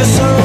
You're so